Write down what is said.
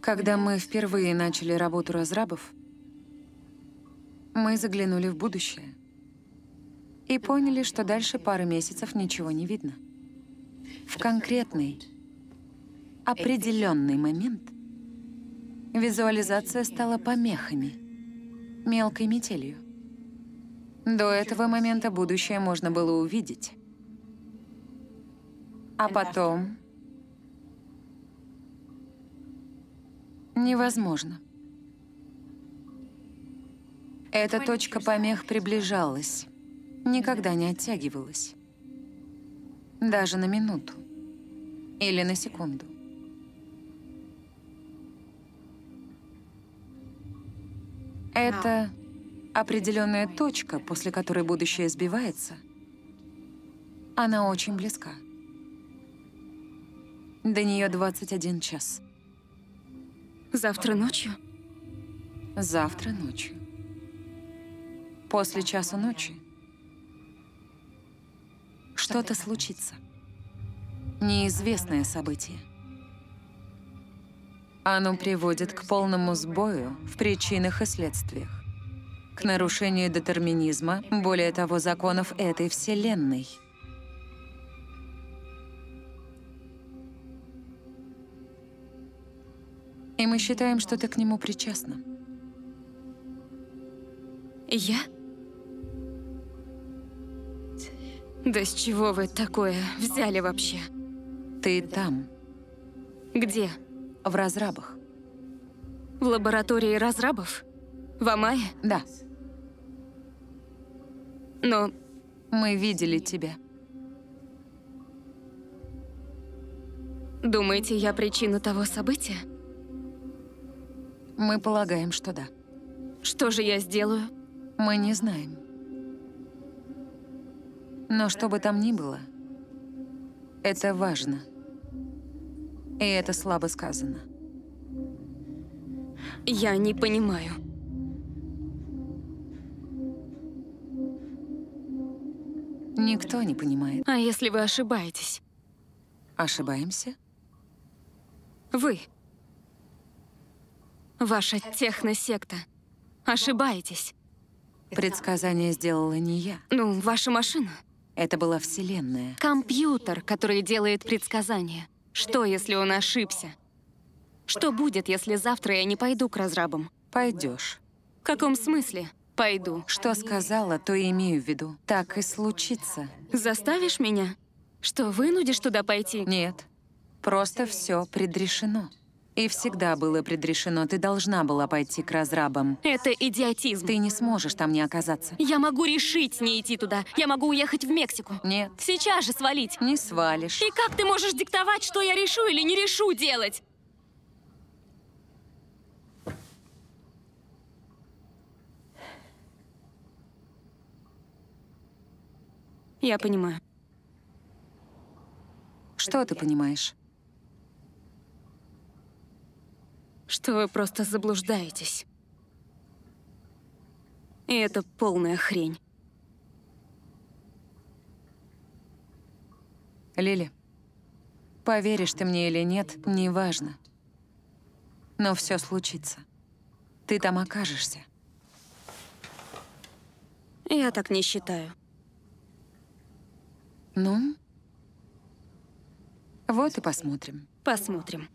Когда мы впервые начали работу разрабов, мы заглянули в будущее и поняли, что дальше пары месяцев ничего не видно. В конкретный, определенный момент визуализация стала помехами, мелкой метелью. До этого момента будущее можно было увидеть. А потом... Невозможно. Эта точка помех приближалась, никогда не оттягивалась. Даже на минуту. Или на секунду. Это определенная точка, после которой будущее сбивается. Она очень близка. До нее 21 час. Завтра ночью? Завтра ночью. После часу ночи что-то случится. Неизвестное событие. Оно приводит к полному сбою в причинах и следствиях, к нарушению детерминизма, более того, законов этой Вселенной. И мы считаем, что ты к нему причастна. Я? Да с чего вы такое взяли вообще? Ты там, Где? в разрабах. В лаборатории разрабов? В Амае? Да, Но мы видели тебя. думаете, я причина того события? Мы полагаем, что да. Что же я сделаю? Мы не знаем. Но что бы там ни было, это важно. И это слабо сказано. Я не понимаю. Никто не понимает. А если вы ошибаетесь? Ошибаемся? Вы. Ваша техносекта. Ошибаетесь. Предсказание сделала не я. Ну, ваша машина. Это была Вселенная. Компьютер, который делает предсказания. Что, если он ошибся? Что будет, если завтра я не пойду к разрабам? Пойдешь. В каком смысле? Пойду. Что сказала, то и имею в виду. Так и случится. Заставишь меня? Что, вынудишь туда пойти? Нет. Просто все предрешено. И всегда было предрешено. Ты должна была пойти к разрабам. Это идиотизм. Ты не сможешь там не оказаться. Я могу решить не идти туда. Я могу уехать в Мексику. Нет, Сейчас же свалить. не свалишь. И как ты можешь диктовать, что я решу или не решу делать? Я понимаю. Что ты понимаешь? Что вы просто заблуждаетесь. И это полная хрень. Лили, поверишь ты мне или нет, неважно. Но все случится. Ты там окажешься. Я так не считаю. Ну? Вот и посмотрим. Посмотрим.